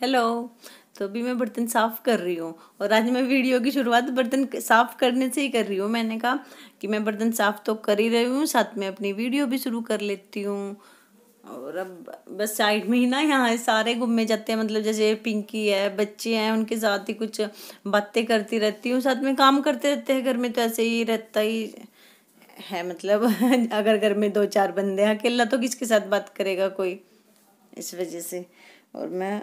Hello तो अभी मैं बर्तन साफ़ कर रही हूँ और आज मैं वीडियो की शुरुआत बर्तन साफ़ करने से ही कर रही हूँ। मैंने कहा कि मैं बर्तन साफ़ तो कर ही रही हूँ, साथ में अपनी वीडियो भी शुरू कर लेती हूँ। और अब बस साइड में ही ना यहाँ सारे घूमे जाते हैं मतलब जैसे पिंकी है, बच्चे हैं, उनके साथ ही कुछ बातें करती रहती हूँ। साथ में काम करते रहते हैं, घर में तो ऐसे ही रहता ही है मतलब अगर घर में दो चार बंदे हैं अकेला तो किसके साथ बात करेगा कोई इस वजह से? और मैं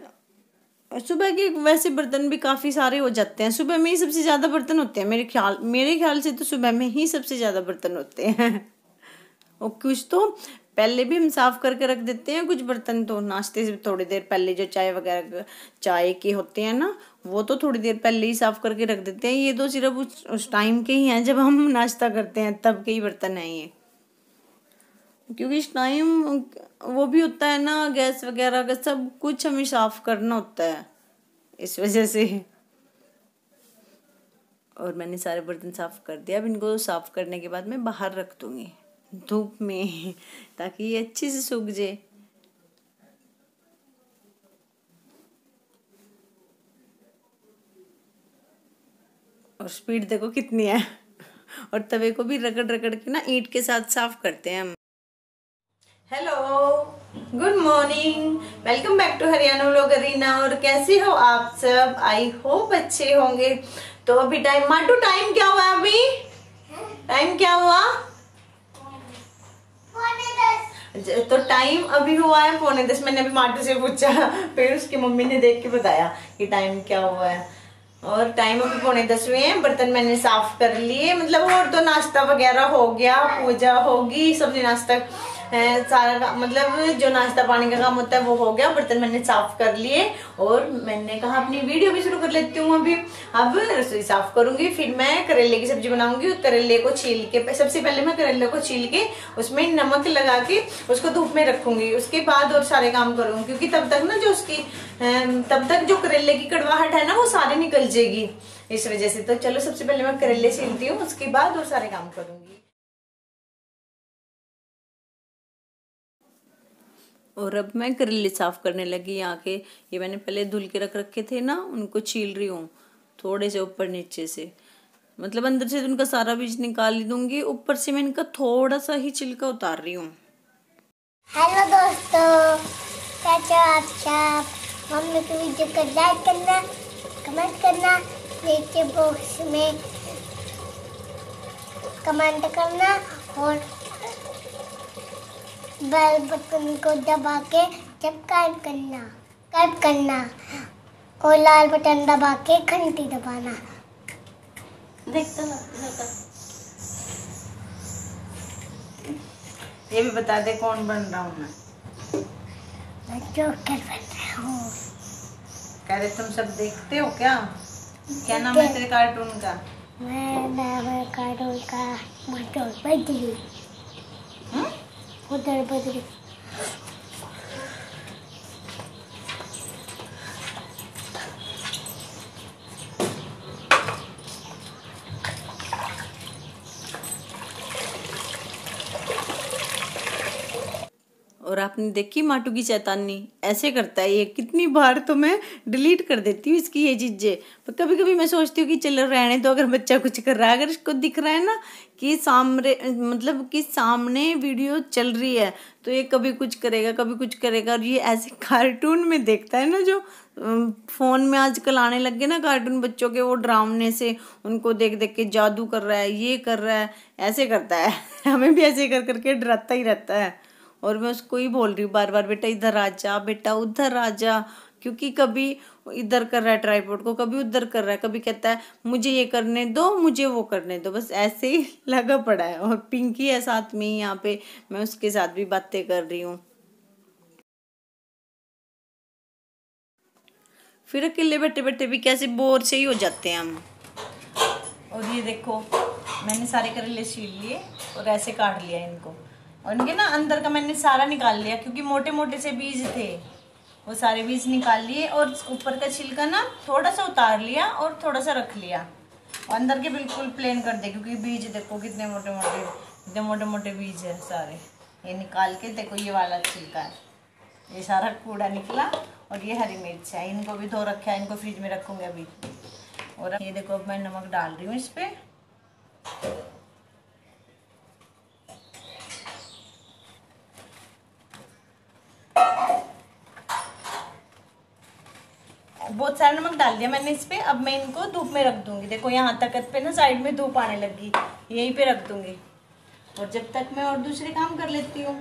और सुबह के वैसे बर्तन भी काफ़ी सारे हो जाते हैं। सुबह में ही सबसे ज़्यादा बर्तन होते हैं। मेरे ख्याल मेरे ख्याल से तो सुबह में ही सबसे ज़्यादा बर्तन होते हैं। और कुछ तो पहले भी हम साफ़ करके रख देते हैं। कुछ बर्तन तो नाश्ते से थोड़ी देर पहले जो चाय वगैरह, चाय के होते हैं ना, वो तो थोड़ी देर पहले ही साफ़ करके रख देते हैं। ये तो सिर्फ़ उस टाइम के ही हैं जब हम नाश्ता करते हैं, तब के ही बर्तन हैं ये। क्योंकि टाइम वो भी होता है ना गैस वगैरह का सब कुछ हमें साफ़ करना होता है। इस वजह से। और मैंने सारे बर्तन साफ़ कर दिया अब इनको साफ़ करने के बाद मैं बाहर रख दूँगी, धूप में, ताकि ये अच्छे से सूख जाए। और स्पीड देखो कितनी है। और तवे को भी रगड़ रगड़ के ना ईंट के साथ साफ़ करते हैं हम। Good morning welcome back to Haryana vlog arena और कैसे हो आप सब? आई होप अच्छे होंगे। तो अभी टाइम माटू टाइम क्या हुआ अभी? टाइम क्या हुआ? तो टाइम अभी हुआ है पौने दस। मैंने अभी माटू से पूछा। फिर उसकी मम्मी ने देख के बताया कि टाइम क्या हुआ है। और टाइम अभी पौने दस हुए हैं। बर्तन मैंने साफ़ कर लिए। मतलब और तो नाश्ता वगैरह हो गया, पूजा होगी सब्ज़ी नाश्ता सारा मतलब जो नाश्ता पानी का काम होता है वो हो गया, बर्तन मैंने साफ़ कर लिए और मैंने कहा, अपनी वीडियो भी शुरू कर लेती हूँ अभी। अब रसोई साफ़ करूँगी, फिर मैं करेले की सब्ज़ी बनाऊँगी करेले को छील के, सबसे पहले मैं करेले को छील के उसमें नमक लगा के उसको धूप में रखूँगी। उसके बाद और सारे काम करूँगी, क्योंकि तब तक ना जो उसकी तब तक जो करेले की कड़वाहट है ना, वो सारी निकल जाएगी। इस वजह से तो चलो, सबसे पहले मैं करेले छीलती हूँ, उसके बाद और सारे काम करूँगी। और अब मैं करेले साफ़ करने लगी यहाँ के ये मैंने पहले धुल के रख रखे थे ना, उनको छील रही हूँ, थोड़े से ऊपर नीचे से। मतलब अंदर से उनका सारा बीज निकाल ही दूँगी, ऊपर से मैं इनका थोड़ा सा ही छिलका उतार रही हूँ। हेलो दोस्तों, कैसे आप सब? मम्मी की वीडियो को लाइक करना कमेंट करना, नीचे बॉक्स में कमेंट करना और बेल बटन को दबा के सब्सक्राइब करना सब्सक्राइब करना। और लाल बटन दबा के घंटी दबाना। ये भी बता दे कौन बन रहा हूँ मैं। मैं जोकर बन रहा हूँ। कह रहे तुम सब देखते हो क्या? क्या नाम है तेरे कार्टून का? मैं नाम है कार्टून का 我带不带？और आपने देखी माटू की चैतानी? ऐसे करता है ये। कितनी बार तो मैं डिलीट कर देती हूँ इसकी ये चीज़ें। पर कभी कभी मैं सोचती हूँ कि चलो रहने तो अगर बच्चा कुछ कर रहा है। अगर इसको दिख रहा है ना कि सामने मतलब कि सामने वीडियो चल रही है तो ये कभी कुछ करेगा, कभी कुछ करेगा। और ये ऐसे कार्टून में देखता है ना जो फ़ोन में आजकल आने लग गए ना कार्टून बच्चों के, वो ड्रामने से उनको देख देख के जादू कर रहा है, ये कर रहा है। ऐसे करता है। हमें भी ऐसे कर करके डराता ही रहता है। और मैं उसको ही बोल रही हूँ बार बार बेटा, इधर आ जा, बेटा, उधर आ जा। क्योंकि कभी इधर कर रहा है ट्राईपोर्ट को, कभी उधर कर रहा है, कभी कहता है, मुझे ये करने दो, मुझे वो करने दो। बस ऐसे ही लगा पड़ा है और पिंकी है साथ में ही यहाँ पे, मैं उसके साथ भी बातें कर रही हूँ। फिर अकेले बैठे बैठे भी कैसे बोर से ही हो जाते हैं हम। और ये देखो, मैंने सारे करेले छील लिए और ऐसे काट लिया इनको। और इनके ना अंदर का मैंने सारा निकाल लिया, क्योंकि मोटे मोटे से बीज थे। वो सारे बीज निकाल लिए और ऊपर का छिलका ना थोड़ा सा उतार लिया और थोड़ा सा रख लिया। और अंदर के बिल्कुल प्लेन कर दे, क्योंकि बीज देखो कितने मोटे मोटे इतने मोटे मोटे बीज है सारे। ये निकाल के देखो, ये वाला छिलका है। ये सारा कूड़ा निकला और ये हरी मिर्च है। इनको भी धो रखा है, इनको फ्रिज में रखूँगी अभी। और ये देखो, अब मैं नमक डाल रही हूँ इस पर बहुत सारा नमक डाल दिया मैंने इस पर अब मैं इनको धूप में रख दूँगी। देखो, यहाँ तक पे ना साइड में धूप आने लगी। यहीं पे रख दूँगी। और जब तक मैं और दूसरे काम कर लेती हूँ।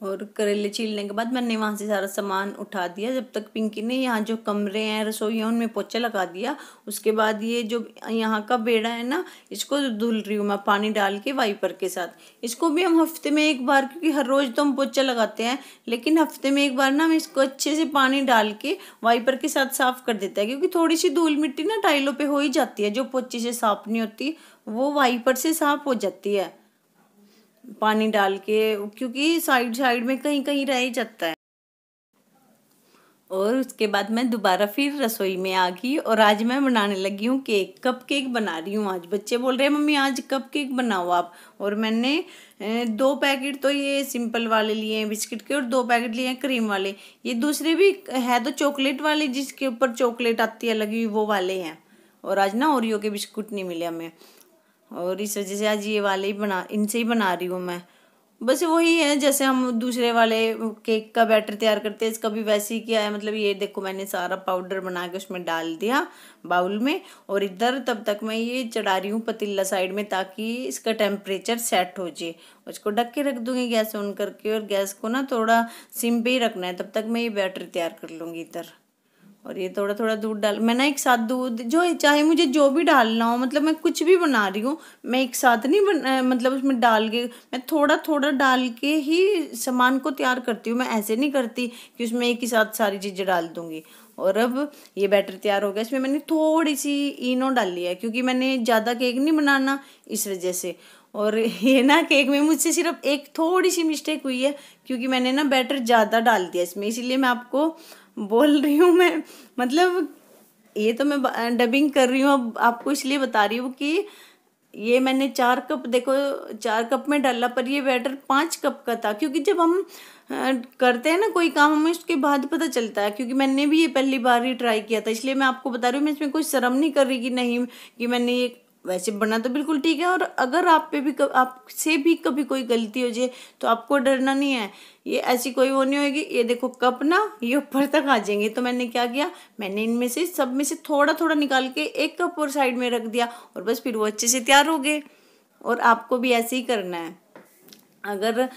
और करेले छीलने के बाद मैंने वहाँ से सारा सामान उठा दिया। जब तक पिंकी ने यहाँ जो कमरे हैं, रसोई हैं, उनमें पोचा लगा दिया, उसके बाद ये जो यहाँ का बेड़ा है ना, इसको धुल रही हूँ मैं पानी डाल के वाइपर के साथ। इसको भी हम हफ़्ते में एक बार, क्योंकि हर रोज़ तो हम पोचा लगाते हैं, लेकिन हफ़्ते में एक बार ना हम इसको अच्छे से पानी डाल के वाइपर के साथ साफ़ कर देते हैं, क्योंकि थोड़ी सी धूल मिट्टी ना टाइलों पर हो ही जाती है, जो पोचे से साफ़ नहीं होती, वो वाइपर से साफ़ हो जाती है। पानी डाल के, क्योंकि साइड साइड में कहीं कहीं रह ही जाता है। और उसके बाद मैं दोबारा फिर रसोई में आ गई और आज मैं बनाने लगी हूँ केक कप केक बना रही हूँ आज। बच्चे बोल रहे हैं, मम्मी, आज कप केक बनाओ आप। और मैंने दो पैकेट तो ये सिंपल वाले लिए हैं बिस्किट के, और दो पैकेट लिए हैं क्रीम वाले। ये दूसरे भी, है तो चॉकलेट वाले जिसके ऊपर चॉकलेट आती है लगी हुई वो वाले हैं। और आज ना ओरियो के बिस्कुट नहीं मिले हमें। और इस वजह से आज ये वाले ही बना, इनसे ही बना रही हूँ मैं। बस वही है, जैसे हम दूसरे वाले केक का बैटर तैयार करते हैं, इसका भी वैसे ही किया है। मतलब ये देखो, मैंने सारा पाउडर बना के उसमें डाल दिया बाउल में, और इधर तब तक मैं ये चढ़ा रही हूँ पतीला साइड में, ताकि इसका टेम्परेचर सेट हो जाए। उसको ढक के रख दूँगी गैस ऑन करके, और गैस को ना थोड़ा सिम पे ही रखना है, तब तक मैं ये बैटर तैयार कर लूँगी इधर। और ये थोड़ा थोड़ा दूध डाल, मैं ना एक साथ दूध, जो चाहे मुझे जो भी डालना हो मतलब मैं कुछ भी बना रही हूँ, मैं एक साथ नहीं बन मतलब उसमें डाल के, मैं थोड़ा थोड़ा डाल के ही सामान को तैयार करती हूँ, मैं ऐसे नहीं करती कि उसमें एक ही साथ सारी चीज़ें डाल दूँगी। और अब ये बैटर तैयार हो गया, इसमें मैंने थोड़ी सी इनो डाली है, क्योंकि मैंने ज़्यादा केक नहीं बनाना इस वजह से। और ये ना केक में मुझसे सिर्फ़ एक थोड़ी सी मिस्टेक हुई है, क्योंकि मैंने ना बैटर ज़्यादा डाल दिया इसमें, इसीलिए मैं आपको बोल रही हूँ मैं। मतलब ये तो मैं डबिंग कर रही हूँ। अब आपको इसलिए बता रही हूँ कि ये मैंने चार कप, देखो, चार कप में डाला, पर ये बैटर पाँच कप का था। क्योंकि जब हम करते हैं ना कोई काम, हमें उसके बाद पता चलता है। क्योंकि मैंने भी ये पहली बार ही ट्राई किया था। इसलिए मैं आपको बता रही हूँ, मैं इसमें कोई शर्म नहीं कर रही कि नहीं, कि मैंने ये वैसे बनना तो बिल्कुल ठीक है, और अगर आप पे भी आपसे भी कभी कोई गलती हो जाए तो आपको डरना नहीं है। ये ऐसी कोई वो नहीं होगी ये देखो कप ना, ये ऊपर तक आ जाएँगे। तो मैंने क्या किया, मैंने इनमें से, सब में से थोड़ा थोड़ा निकाल के एक कप और साइड में रख दिया, और बस फिर वो अच्छे से तैयार हो गए। और आपको भी ऐसे ही करना है। अगर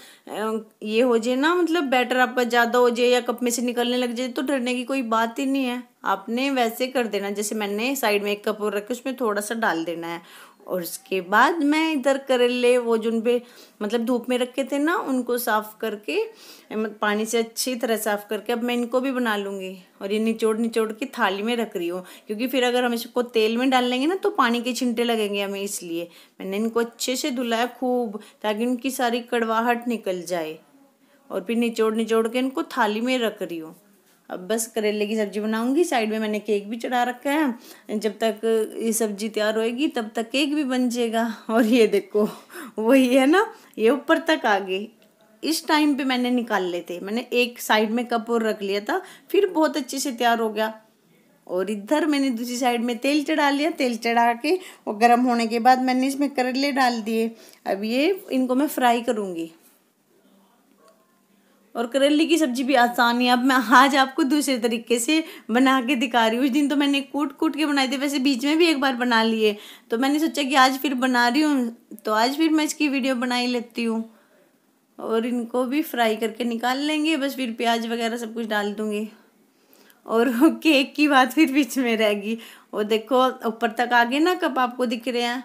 ये हो जाए ना मतलब बैटर आपका ज़्यादा हो जाए या कप में से निकलने लग जाए तो डरने की कोई बात ही नहीं है। आपने वैसे कर देना, जैसे मैंने साइड में एक कप रख के उसमें थोड़ा सा डाल देना है। और उसके बाद मैं इधर करेले, वो जो पे मतलब धूप में रखे थे ना, उनको साफ़ करके पानी से अच्छी तरह साफ़ करके, अब मैं इनको भी बना लूँगी। और ये निचोड़ निचोड़ के थाली में रख रही हूँ, क्योंकि फिर अगर हम इसको तेल में डाल लेंगे ना तो पानी के छिंटे लगेंगे हमें इसलिए। मैंने इनको अच्छे से धुलाया खूब, ताकि उनकी सारी कड़वाहट निकल जाए। और फिर निचोड़ निचोड़ के इनको थाली में रख रही हूँ। अब बस करेले की सब्ज़ी बनाऊँगी। साइड में मैंने केक भी चढ़ा रखा है। जब तक ये सब्ज़ी तैयार होएगी, तब तक केक भी बन जाएगा। और ये देखो, वही है ना, ये ऊपर तक आ गई। इस टाइम पे मैंने निकाल लेते मैंने एक साइड में कप और रख लिया था, फिर बहुत अच्छे से तैयार हो गया। और इधर मैंने दूसरी साइड में तेल चढ़ा लिया। तेल चढ़ा के और गर्म होने के बाद मैंने इसमें करेले डाल दिए। अब ये इनको मैं फ्राई करूँगी। और करेले की सब्ज़ी भी आसान है। अब मैं आज आपको दूसरे तरीके से बना के दिखा रही हूँ। उस दिन तो मैंने कूट कूट के बनाए थे। वैसे बीच में भी एक बार बना लिए। तो मैंने सोचा कि आज फिर बना रही हूँ। तो आज फिर मैं इसकी वीडियो बना ही लेती हूँ। और इनको भी फ्राई करके निकाल लेंगे। बस फिर प्याज वगैरह सब कुछ डाल दूँगी। और केक की बात फिर बीच में रहेगी और देखो, ऊपर तक आ गए ना कप आपको दिख रहे हैं।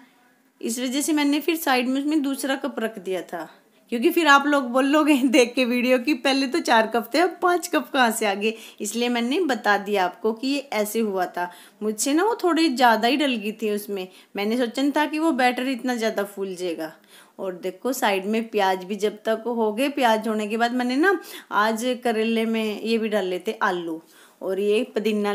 इस वजह से मैंने फिर साइड में उसमें दूसरा कप रख दिया था। क्योंकि फिर आप लोग बोलोगे देख के वीडियो की पहले तो चार कप थे, अब पाँच कप कहाँ से आगे इसलिए मैंने बता दिया आपको कि ये ऐसे हुआ था। मुझसे ना वो थोड़ी ज़्यादा ही डल गई थी उसमें। मैंने सोचा था कि वो बैटर इतना ज़्यादा फूल जाएगा। और देखो, साइड में प्याज भी जब तक हो गए, प्याज होने के बाद मैंने ना आज करेले में ये भी डाल लेते आलू। और ये पुदीना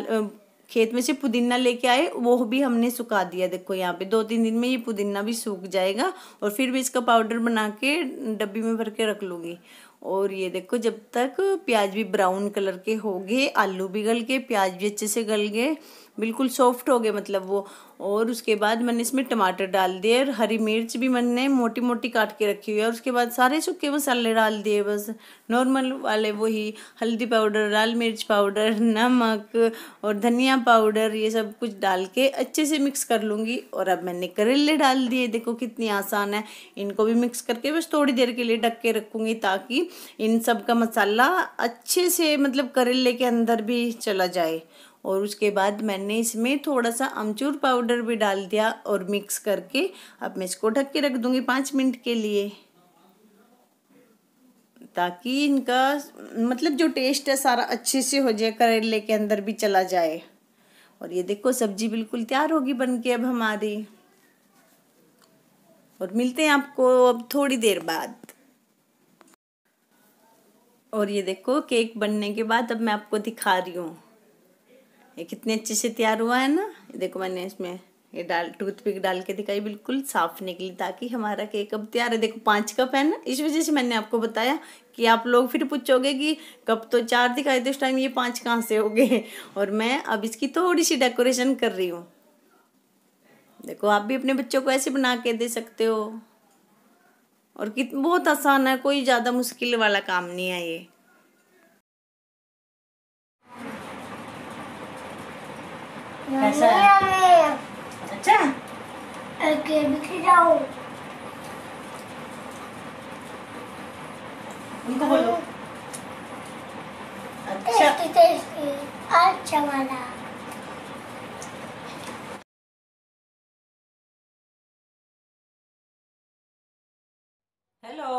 खेत में से पुदीना लेके आए, वो भी हमने सुखा दिया। देखो यहाँ पे दो तीन दिन में ये पुदीना भी सूख जाएगा और फिर भी इसका पाउडर बना के डब्बी में भर के रख लूँगी। और ये देखो, जब तक प्याज भी ब्राउन कलर के हो गए, आलू भी गल गए, प्याज भी अच्छे से गल गए बिल्कुल सॉफ्ट हो गए मतलब वो। और उसके बाद मैंने इसमें टमाटर डाल दिए और हरी मिर्च भी मैंने मोटी मोटी काट के रखी हुई है। और उसके बाद सारे सूखे मसाले डाल दिए बस। नॉर्मल वाले वही हल्दी पाउडर, लाल मिर्च पाउडर, नमक और धनिया पाउडर ये सब कुछ डाल के अच्छे से मिक्स कर लूँगी। और अब मैंने करेले डाल दिए। देखो कितनी आसान है। इनको भी मिक्स करके बस थोड़ी देर के लिए ढक के रखूँगी ताकि इन सब का मसाला अच्छे से मतलब करेले के अंदर भी चला जाए। और उसके बाद मैंने इसमें थोड़ा सा अमचूर पाउडर भी डाल दिया और मिक्स करके अब मैं इसको ढक के रख दूँगी पाँच मिनट के लिए। ताकि इनका मतलब जो टेस्ट है सारा अच्छे से हो जाए, करेले के अंदर भी चला जाए। और ये देखो, सब्ज़ी बिल्कुल तैयार होगी बन के अब हमारी। और मिलते हैं आपको अब थोड़ी देर बाद। और ये देखो, केक बनने के बाद अब मैं आपको दिखा रही हूँ। ये कितने अच्छे से तैयार हुआ है ना? देखो मैंने इसमें ये डाल, टूथपिक डाल के दिखाई, बिल्कुल साफ़ निकली ताकि हमारा केक अब तैयार है। देखो, पाँच कप है ना? इस वजह से मैंने आपको बताया कि आप लोग फिर पूछोगे कि कप तो चार दिखाई थे उस टाइम ये पाँच कहाँ से हो गए? और मैं अब इसकी थोड़ी सी डेकोरेशन कर रही हूँ। देखो, आप भी अपने बच्चों को ऐसे बना के दे सकते हो। और कित, बहुत आसान है, कोई ज़्यादा मुश्किल वाला काम नहीं है ये। कैसा है अच्छा भी उनको बोलो अच्छा टेस्टी टेस्टी अच्छा वाला हेलो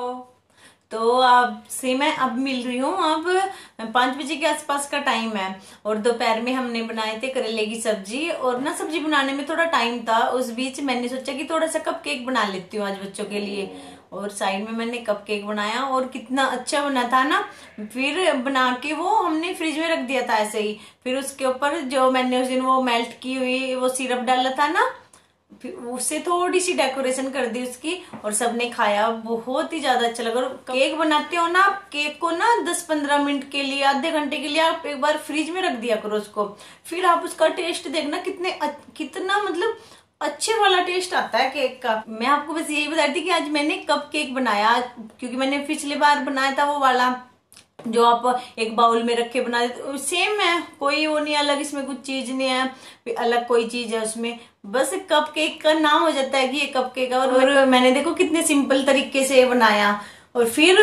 तो आपसे मैं अब मिल रही हूँ। अब पाँच बजे के आसपास का टाइम है। और दोपहर में हमने बनाए थे करेले की सब्ज़ी। और ना, सब्ज़ी बनाने में थोड़ा टाइम था। उस बीच मैंने सोचा कि थोड़ा सा कप केक बना लेती हूँ आज बच्चों के लिए। और साइड में मैंने कप केक बनाया और कितना अच्छा बना था ना। फिर बना के वो हमने फ्रिज में रख दिया था ऐसे ही। फिर उसके ऊपर जो मैंने उस दिन वो मेल्ट की हुई वो सिरप डाला था ना उससे थोड़ी सी डेकोरेशन कर दी उसकी और सबने खाया। बहुत ही ज़्यादा अच्छा लगा। और केक बनाते हो ना आप केक को ना दस पंद्रह मिनट के लिए, आधे घंटे के लिए आप एक बार फ्रिज में रख दिया करो उसको। फिर आप उसका टेस्ट देखना कितने कितना मतलब अच्छे वाला टेस्ट आता है केक का। मैं आपको बस यही बता थी कि आज मैंने कप केक बनाया, क्योंकि मैंने पिछली बार बनाया था वो वाला। जो आप एक बाउल में रख के बना देते सेम है कोई वो नहीं अलग इसमें कुछ चीज़ नहीं है अलग कोई चीज़ है उसमें। बस कप केक का नाम हो जाता है कि ये कप केक और, और मैंने देखो कितने सिंपल तरीके से बनाया। और फिर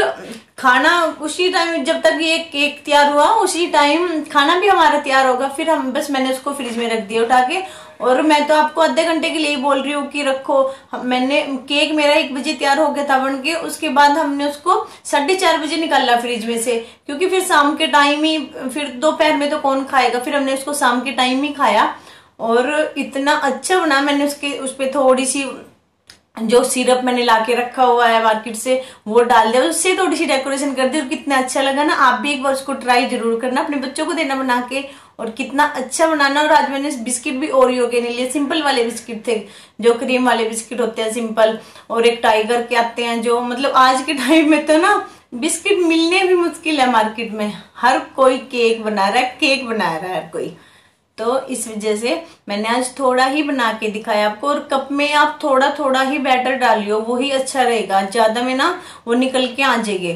खाना उसी टाइम जब तक ये केक तैयार हुआ उसी टाइम खाना भी हमारा तैयार होगा फिर हम बस मैंने उसको फ्रिज में रख दिया उठा के और मैं तो आपको आधे घंटे के लिए ही बोल रही हूँ कि रखो। मैंने केक मेरा एक बजे तैयार हो गया था बन के, उसके बाद हमने उसको साढ़े चार बजे निकाला फ्रिज में से। क्योंकि फिर शाम के टाइम ही फिर दोपहर में तो कौन खाएगा? फिर हमने उसको शाम के टाइम ही खाया। और इतना अच्छा बना मैंने उसके उस पर थोड़ी सी जो सिरप मैंने लाके रखा हुआ है मार्केट से, वो डाल दिया। उससे थोड़ी सी डेकोरेशन कर दी और कितना अच्छा लगा ना। आप भी एक बार उसको ट्राई ज़रूर करना, अपने बच्चों को देना बना के। और कितना अच्छा बनाना। और आज मैंने बिस्किट भी ओरियो के लिए सिंपल वाले बिस्किट थे, जो क्रीम वाले बिस्किट होते हैं सिंपल और एक टाइगर के आते हैं, जो मतलब आज के टाइम में तो ना, बिस्किट मिलने भी मुश्किल है मार्केट में। हर कोई केक बना रहा है केक बना रहा है हर कोई। तो इस वजह से मैंने आज थोड़ा ही बना के दिखाया आपको और कप में आप थोड़ा थोड़ा ही बैटर डालियो, वो ही अच्छा रहेगा। ज़्यादा में ना वो निकल के आ जाएँगे।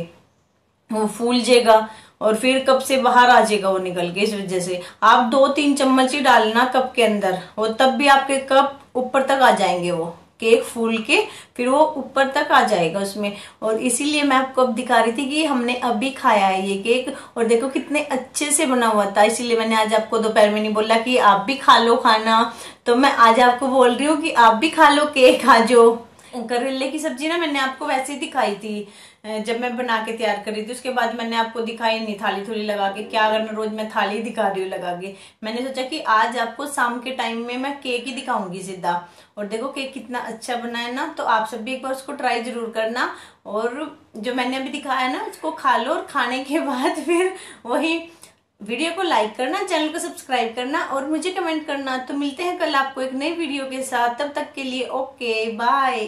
वो फूल जाएगा और फिर कप से बाहर आ जाएगा वो निकल के इस वजह से। आप दो तीन चम्मच ही डालना कप के अंदर और तब भी आपके कप ऊपर तक आ जाएँगे वो। केक फूल के, फिर वो ऊपर तक आ जाएगा उसमें। और इसीलिए मैं आपको अब दिखा रही थी कि हमने अभी खाया है ये केक, और देखो कितने अच्छे से बना हुआ था। इसीलिए मैंने आज आपको दोपहर में नहीं बोला कि आप भी खा लो खाना। तो मैं आज आपको बोल रही हूँ कि आप भी खा लो केक खा जो करेले की सब्ज़ी ना मैंने आपको वैसे ही दिखाई थी जब मैं बना के तैयार कर रही थी, उसके बाद मैंने आपको दिखाई नहीं, थाली थोड़ी लगा के, क्या अगर रोज मैं थाली दिखा रही हूँ लगा के। मैंने सोचा कि आज आपको शाम के टाइम में मैं केक ही दिखाऊँगी सीधा। और देखो केक कितना अच्छा बना है ना तो आप सब भी एक बार उसको ट्राई ज़रूर करना। और जो मैंने अभी दिखाया ना, उसको खा लो और खाने के बाद फिर वही वीडियो को लाइक करना, चैनल को सब्सक्राइब करना और मुझे कमेंट करना। तो मिलते हैं कल आपको एक नई वीडियो के साथ। तब तक के लिए ओके, बाय।